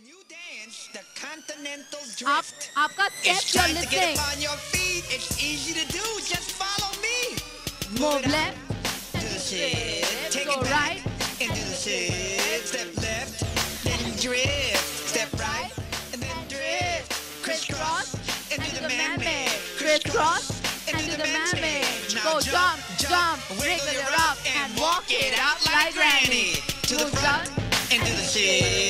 new dance, the continental drift. Up, up, it's time to get up on your feet. It's easy to do. Just follow me. Move, Move left. Do the shit. Take it back. Right. And do the shit. Step left. Then drift. Step right. And then drift. Crisscross. And, do the man man. Crisscross. And, do the man man. Go jump, jump, wiggle it up, and walk it out like granny. To the front. And do the shit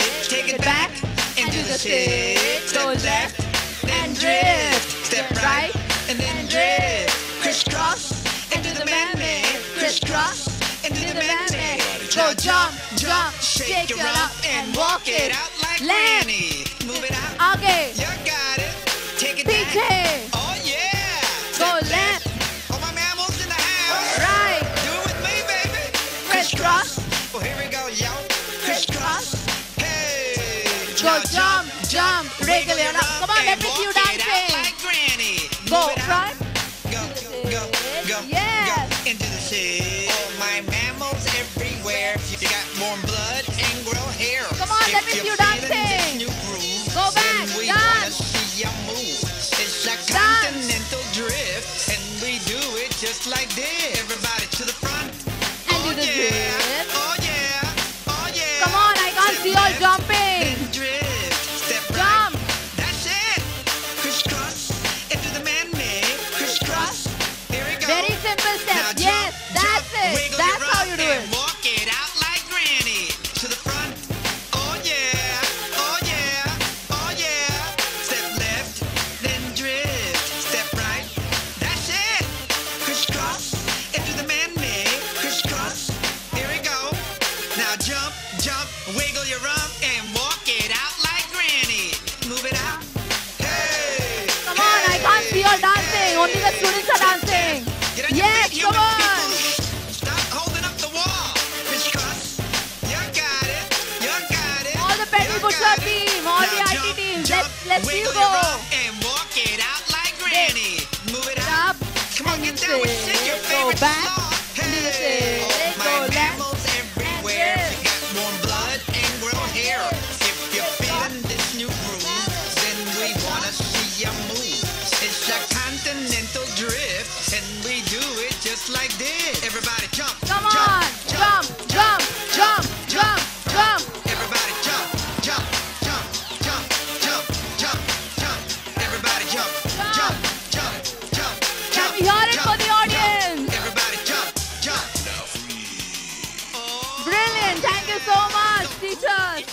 shit. Go left, then drift. Step right, and then drift. Crisscross, into the man-made. Crisscross, into the man-made. Go jump, jump, shake it up, and walk it out like left. Move it out. Okay. You got it. Take it PK. Oh, yeah. Go left. Right. Crisscross. Go. Crisscross. Hey. Go jump jump, wriggle it up. Come on, let me see you dancing. Go front, Go, go, go, Yes. go into the shit. My mammals everywhere. You got warm your rump and walk it out like granny. Move it out. Hey. Come on, I can't see all dancing. Only the students are dancing. Get on Yes, come on. people. Stop holding up the wall. Crisscross. You got it. You got it. All the pedal You pusher got it. team, all the Now IT jump, teams, jump, let's- let's see you go. And walk it out like granny. Move it. Up, Come on, get down with say, shit, your go favorite back, song. you move. It's a continental drift, and we do it just like this. Everybody jump, Come jump, on. jump, jump, jump, jump, jump. Everybody jump, jump, jump, jump, jump, jump, jump. Everybody jump, jump, jump, jump, jump. Can we hear it for the audience? Everybody jump, jump. Brilliant. Thank you so much, teachers.